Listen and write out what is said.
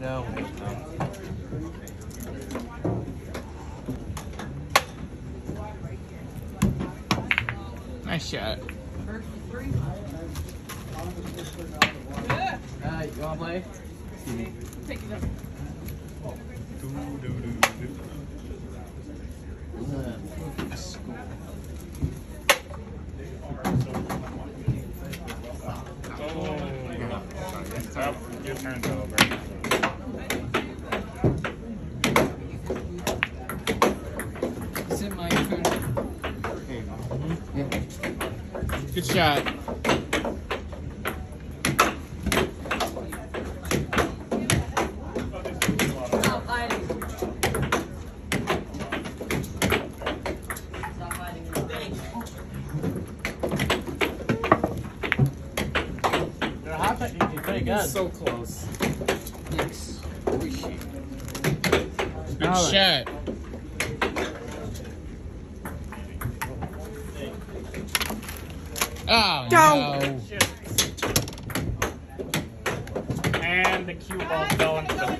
No. Nice shot. Uh, you wanna play? Take it up. Oh, your turn's over. Is it my turn? Good shot. Stop fighting. Stop fighting. Hot shot is pretty good. So close. Yes. Appreciate it. Good Alright. shot. Oh, no. And the cue ball's going to the pit.